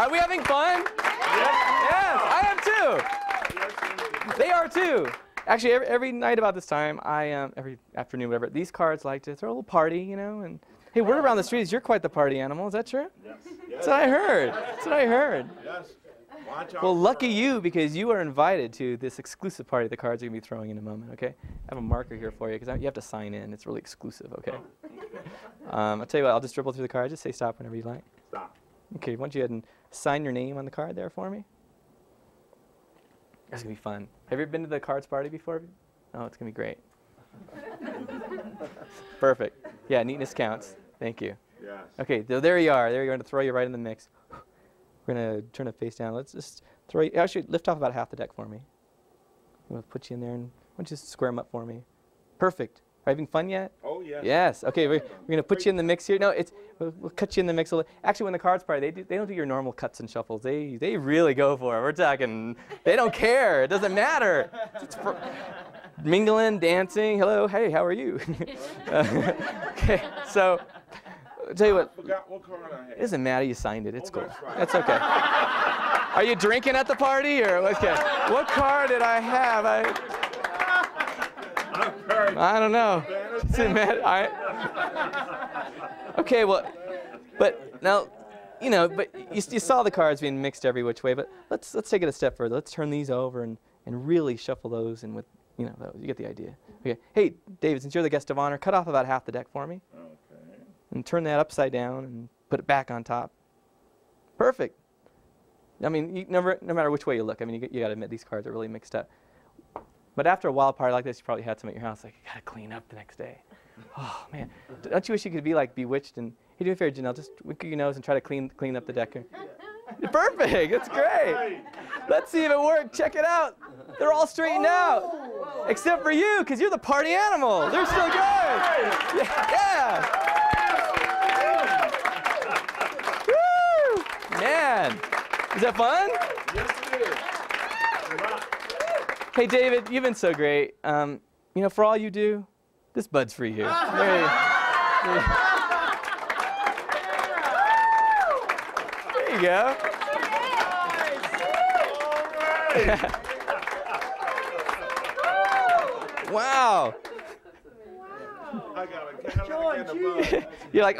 Are we having fun? Yes, I am too. They are too. Actually, every, every night about this time, I um, every afternoon, whatever. These cards like to throw a little party, you know. And hey, word around the streets, you're quite the party animal. Is that true? Yes. That's what I heard. That's what I heard. Yes. Watch out. Well, lucky you because you are invited to this exclusive party the cards are going to be throwing in a moment, okay? I have a marker here for you because you have to sign in. It's really exclusive, okay? Um, I'll tell you what, I'll just dribble through the cards. Just say stop whenever you like. Stop. Okay, why don't you go ahead and sign your name on the card there for me? That's going to be fun. Have you ever been to the cards party before? Oh, it's going to be great. Perfect. Yeah, neatness counts. Thank you. Yes. Okay, so there you are. There you are. Going to throw you right in the mix. We're gonna turn it face down. Let's just throw you. Actually, lift off about half the deck for me. I'm gonna put you in there and why don't you just square them up for me? Perfect. Are you having fun yet? Oh yes. Yes. Okay, we're, we're gonna put you in the mix here. No, it's we'll, we'll cut you in the mix a little. Actually, when the cards party, they do, they don't do your normal cuts and shuffles. They they really go for it. We're talking. They don't care. It doesn't matter. It's mingling, dancing. Hello. Hey, how are you? Uh, okay. So, I'll tell you what. What card I It doesn't matter. You signed it. It's Oh, cool. that's right. That's okay. Are you drinking at the party or okay? What card did I have? I I don't know. Doesn't matter. I, okay. Well, but now, you know, but you, you saw the cards being mixed every which way. But let's let's take it a step further. Let's turn these over and and really shuffle those and with you know those. You get the idea. Okay. Hey, David, since you're the guest of honor, cut off about half the deck for me Okay. and turn that upside down and put it back on top. Perfect. I mean, you never, no matter which way you look, I mean, you, you got to admit these cards are really mixed up. But after a wild party like this, you probably had some at your house. Like, you got to clean up the next day. Oh man, don't you wish you could be like bewitched and hey, do me a favor, Janelle, just wink your nose and try to clean clean up the deck. here. Perfect. That's great. Let's see if it worked. Check it out. They're all straightened oh. out, except for you, because you're the party animal. They're still good. Yeah. yeah. Woo! Man, is that fun? Yes, it is. Right. Hey, David, you've been so great. Um, you know, for all you do, this bud's for you. There you, there you go. All right. Wow. I gotta, I gotta get the bug. You're like,